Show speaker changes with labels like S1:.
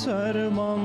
S1: sarmam